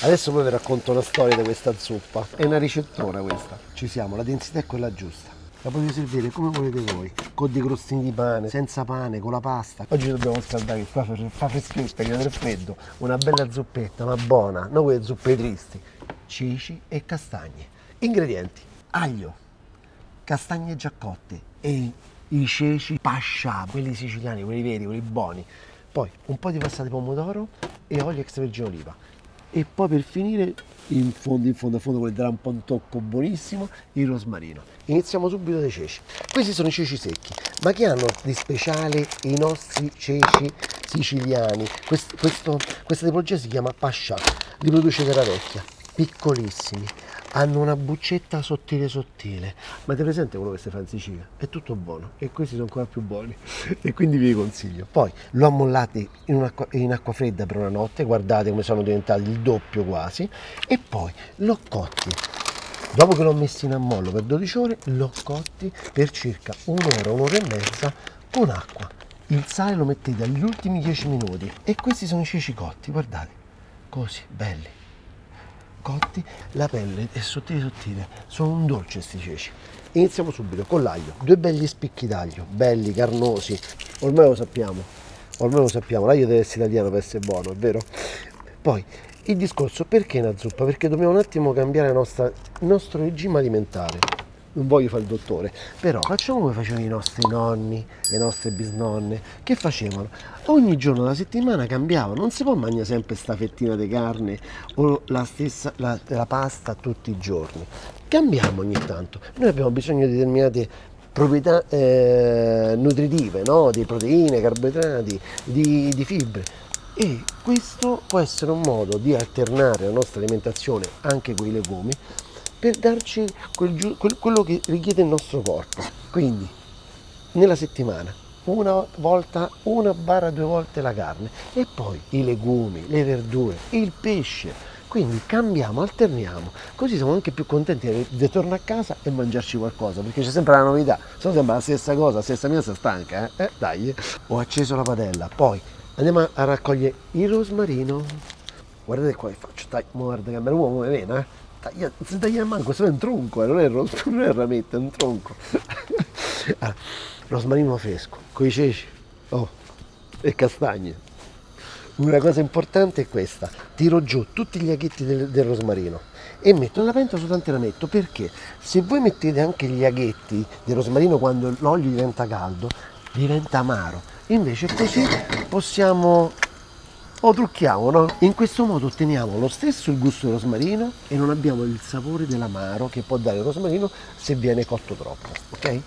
Adesso poi vi racconto la storia di questa zuppa. È una ricettona questa. Ci siamo, la densità è quella giusta. La potete servire come volete voi, con dei crostini di pane, senza pane, con la pasta. Oggi dobbiamo scaldare, qua fa freschetta, che è freddo. Una bella zuppetta, ma buona, non quelle zuppe tristi. Ceci e castagne. Ingredienti: aglio, castagne già cotte e i ceci pascia, quelli siciliani, quelli veri, quelli buoni. Poi un po' di pasta di pomodoro e olio extravergine oliva. E poi per finire, in fondo, in fondo, a fondo, quello darà un po' un tocco buonissimo, il rosmarino. Iniziamo subito dai ceci. Questi sono i ceci secchi, ma che hanno di speciale i nostri ceci siciliani? Questo, questo, questa tipologia si chiama pascia, li produce Caravecchia, piccolissimi hanno una buccetta sottile sottile. Ma ti presente quello che si fa in Sicilia? è tutto buono e questi sono ancora più buoni. E quindi vi consiglio. Poi lo ammollate in in acqua fredda per una notte guardate come sono diventati il doppio quasi e poi l'ho cotti. Dopo che l'ho messo in ammollo per 12 ore l'ho cotti per circa un'ora un'ora e mezza con acqua. Il sale lo mettete agli ultimi 10 minuti e questi sono i ceci cotti guardate. Così belli cotti, la pelle è sottile sottile, sono un dolce questi ceci. Iniziamo subito con l'aglio, due belli spicchi d'aglio, belli, carnosi, ormai lo sappiamo, ormai lo sappiamo, l'aglio deve essere italiano per essere buono, è vero? Poi il discorso perché una zuppa? Perché dobbiamo un attimo cambiare il nostro regime alimentare non voglio fare il dottore, però facciamo come facevano i nostri nonni, le nostre bisnonne, che facevano? Ogni giorno della settimana cambiavano, non si può mangiare sempre sta fettina di carne o la stessa la, la pasta tutti i giorni. Cambiamo ogni tanto, noi abbiamo bisogno di determinate proprietà eh, nutritive, no? di proteine, carboidrati, di, di fibre. E questo può essere un modo di alternare la nostra alimentazione anche con i legumi per darci quel, quel, quello che richiede il nostro corpo. Quindi nella settimana una volta, una barra due volte la carne e poi i legumi, le verdure, il pesce. Quindi cambiamo, alterniamo, così siamo anche più contenti di, tornare a casa e mangiarci qualcosa, perché c'è sempre la novità, se no sembra la stessa cosa, la stessa mia sta stanca, eh? eh dai, ho acceso la padella, poi andiamo a raccogliere il rosmarino, guardate qua che faccio, dai, guarda che uomo come vena, eh? Taglia, si taglia manco, se è un tronco, eh, non, è, non è il rametto, è un tronco. ah, rosmarino fresco, con i ceci oh, e castagne. Una cosa importante è questa, tiro giù tutti gli aghetti del, del rosmarino e metto nella pentola soltanto rametto perché se voi mettete anche gli aghetti del rosmarino quando l'olio diventa caldo diventa amaro invece così possiamo o trucchiamo, no? In questo modo otteniamo lo stesso il gusto del rosmarino e non abbiamo il sapore dell'amaro che può dare il rosmarino se viene cotto troppo, ok?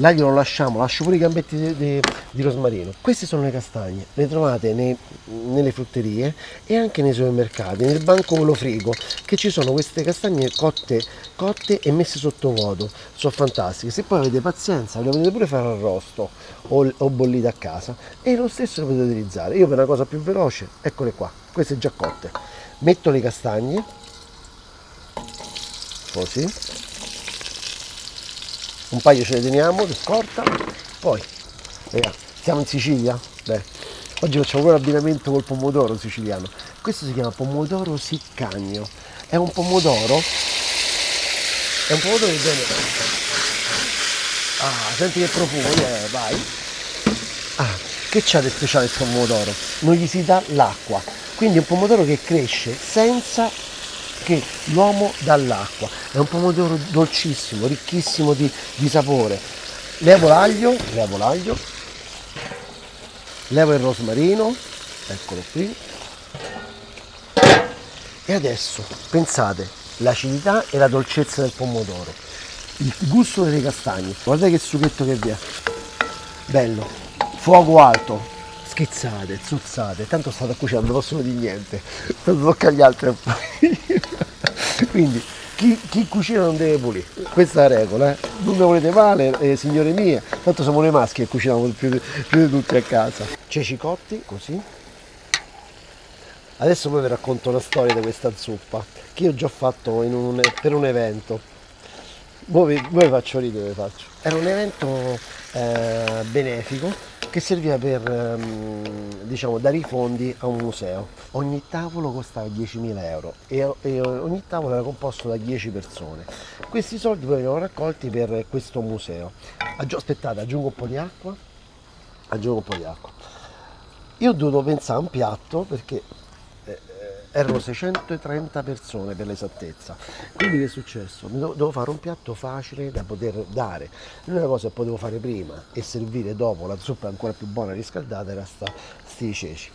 L'aglio lo lasciamo, lascio pure i gambetti di, di, di rosmarino. Queste sono le castagne, le trovate nei, nelle frutterie e anche nei supermercati, nel banco quello frigo, che ci sono queste castagne cotte, cotte e messe sotto vuoto, sono fantastiche. Se poi avete pazienza, le potete pure fare arrosto o, o bollite a casa e lo stesso lo potete utilizzare. Io per una cosa più veloce, eccole qua, queste già cotte. Metto le castagne, così un paio ce le teniamo di scorta. Poi vediamo, siamo in Sicilia? Beh, oggi facciamo pure l'abbinamento col pomodoro siciliano. Questo si chiama pomodoro siccagno. È un pomodoro è un pomodoro che viene ah senti che profumo yeah, vai. Ah che c'ha di speciale questo pomodoro? Non gli si dà l'acqua. Quindi è un pomodoro che cresce senza che l'uomo dall'acqua. È un pomodoro dolcissimo, ricchissimo di, di sapore. Levo l'aglio, levo l'aglio, levo il rosmarino, eccolo qui. E adesso pensate, l'acidità e la dolcezza del pomodoro, il gusto delle castagne. Guardate che succhetto che vi è. Bello, fuoco alto, schizzate, zuzzate, tanto state a cucinare, non possono di niente, tanto tocca agli altri Quindi chi, chi, cucina non deve pulire, questa è la regola, eh? non mi volete male, eh, signore mie, tanto siamo le maschi che cuciniamo più, più di tutti a casa. Ceci cotti, così. Adesso poi vi racconto la storia di questa zuppa, che io ho già fatto un, per un evento. Voi, voi faccio ridere, faccio. Era un evento eh, benefico che serviva per ehm, diciamo, dare i fondi a un museo. Ogni tavolo costava 10.000 euro e, ogni tavolo era composto da 10 persone. Questi soldi poi venivano raccolti per questo museo. Aspettate, aggiungo un po' di acqua. Aggiungo un po' di acqua. Io ho dovuto pensare a un piatto perché erano 630 persone per l'esattezza. Quindi che è successo? Devo fare un piatto facile da poter dare. L'unica cosa che potevo fare prima e servire dopo la zuppa ancora più buona riscaldata era sta, sti ceci.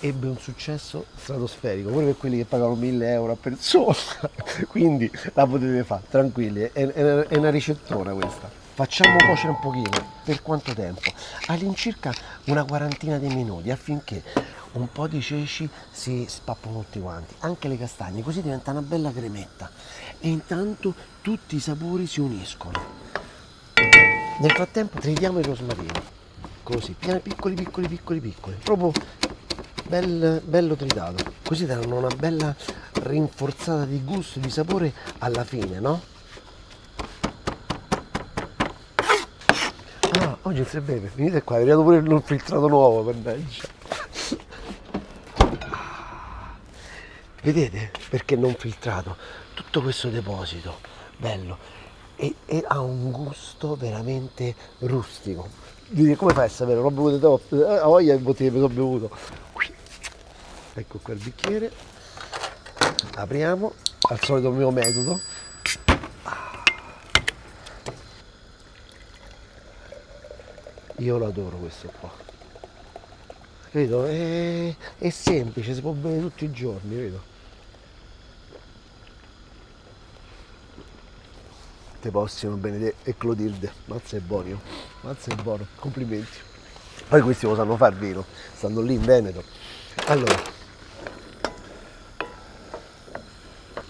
Ebbe un successo stratosferico, pure per quelli che pagano 1000 euro a persona, quindi la potete fare, tranquilli, è, è, una ricettona questa facciamo cuocere un pochino per quanto tempo all'incirca una quarantina di minuti affinché un po' di ceci si spappano tutti quanti, anche le castagne, così diventa una bella cremetta e intanto tutti i sapori si uniscono. Nel frattempo tritiamo il rosmarino, così, piccoli piccoli piccoli piccoli, proprio bel, bello tritato, così daranno una bella rinforzata di gusto, di sapore alla fine, no? Ah, oggi si beve, venite qua, è arrivato pure il filtrato nuovo, mannaggia. Vedete perché non filtrato? Tutto questo deposito, bello, e, e ha un gusto veramente rustico. Dite come fai a sapere? Non ho bevuto eh, a voglia il bottiglie mi bevuto. Ecco qua il bicchiere, apriamo, al solito mio metodo. Io lo adoro questo qua. Vedo, è, è semplice, si può bere tutti i giorni, vedo. Te possino Benedetto e Clotilde, mazza è buono, mazza è buono, complimenti. Poi questi lo sanno far vino, stanno lì in Veneto. Allora,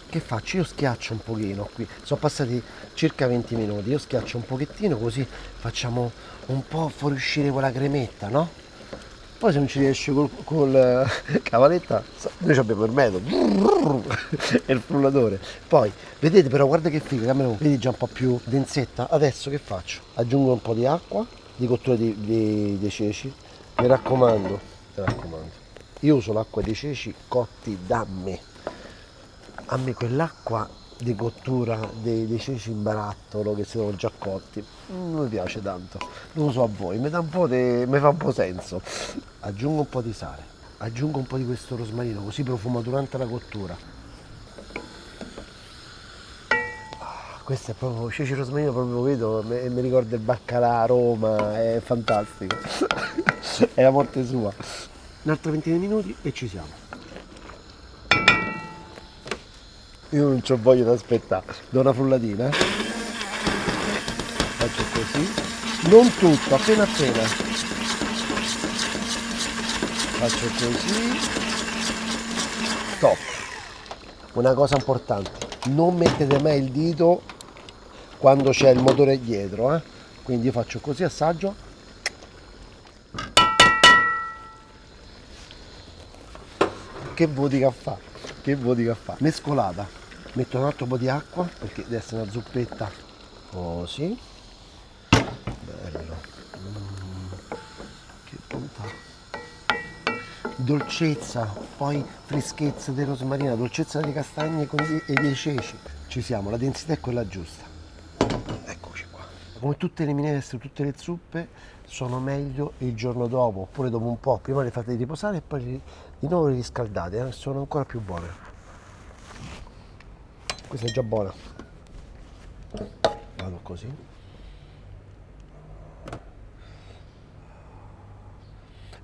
che faccio? Io schiaccio un pochino qui, sono passati circa 20 minuti, io schiaccio un pochettino così facciamo un po' fuoriuscire quella cremetta, no? Poi se non ci riesce col, col eh, cavaletta, noi abbiamo il metodo e il frullatore. Poi, vedete però, guarda che figo, vedi già un po' più densetta. Adesso che faccio? Aggiungo un po' di acqua, di cottura di, di, dei ceci. Mi raccomando, mi raccomando, io uso l'acqua dei ceci cotti da me. A me quell'acqua di cottura dei, dei ceci in barattolo che sono già cotti non mi piace tanto. Non lo so a voi mi, de, mi fa un po' senso. Aggiungo un po' di sale. Aggiungo un po' di questo rosmarino così profuma durante la cottura. Ah, questo è proprio ceci rosmarino proprio vedo mi, mi ricorda il baccalà a Roma è fantastico. È la morte sua. Un altro 20 minuti e ci siamo io non ho voglia di aspettare. Do una frullatina. Faccio così. Non tutto appena appena. Faccio così. Stop una cosa importante. Non mettete mai il dito quando c'è il motore dietro eh? quindi io faccio così assaggio. Che vodika fa? Che vodika fa? Mescolata metto un altro po' di acqua perché deve essere una zuppetta. Così bello. Mm, che bontà. Dolcezza poi freschezza del rosmarino dolcezza delle castagne e dei ceci. Ci siamo la densità è quella giusta. Eccoci qua. Come tutte le minestre tutte le zuppe sono meglio il giorno dopo oppure dopo un po' prima le fate riposare e poi di nuovo le riscaldate eh? sono ancora più buone questa è già buona. Vado così.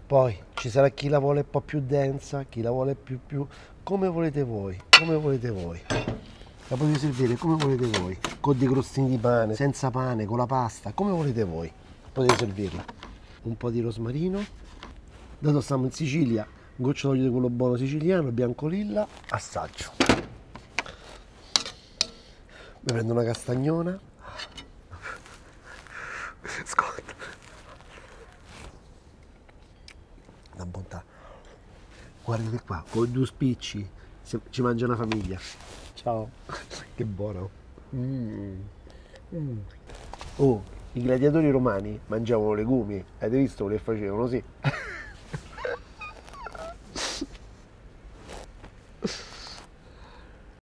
Poi ci sarà chi la vuole un po' più densa chi la vuole più più come volete voi come volete voi. La potete servire come volete voi con dei crostini di pane senza pane con la pasta come volete voi potete servirla. Un po' di rosmarino dato stiamo in Sicilia goccio di quello buono siciliano bianco lilla assaggio mi prendo una castagnona scotta una bontà guardate qua con due spicci ci mangia una famiglia ciao che buono mm. Mm. oh I gladiatori romani mangiavano legumi, avete visto che facevano? Sì.